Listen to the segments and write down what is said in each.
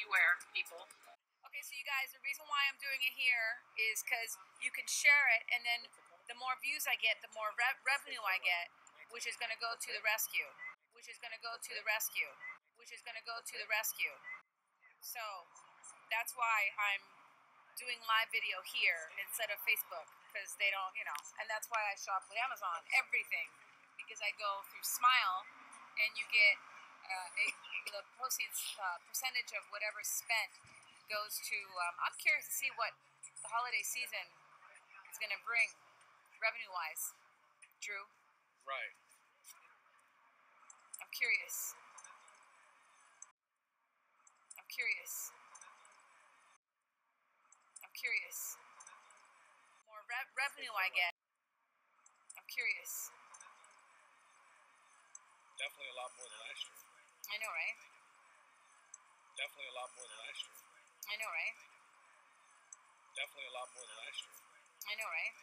Beware, people. Okay, so you guys, the reason why I'm doing it here is because you can share it, and then the more views I get, the more re- revenue I get, which is going to go to the rescue, which is going to go to the rescue, which is going to go to the rescue. So that's why I'm doing live video here instead of Facebook because they don't, you know, and that's why I shop with Amazon, everything, because I go through Smile and you get uh, the proceeds uh, percentage of whatever's spent goes to. Um, I'm curious to see what the holiday season is going to bring revenue wise. Drew, Right. I'm curious. I'm curious. I'm curious. More re- revenue I get. I'm curious. Definitely a lot more than last year. I know, right? Definitely a lot more than last year. I know, right? Definitely a lot more than last year. I know, right?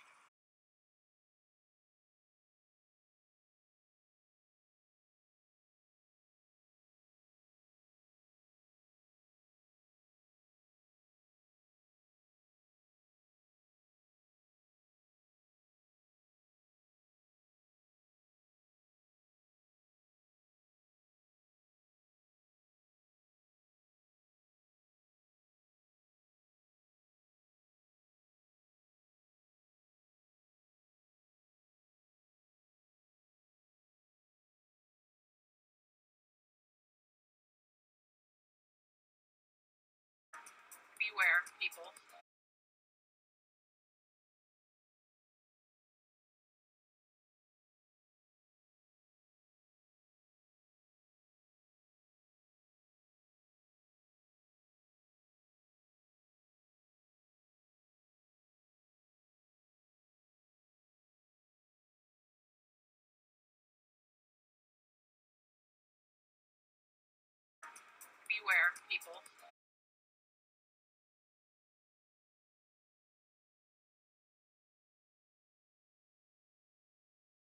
Beware, people. Beware, people.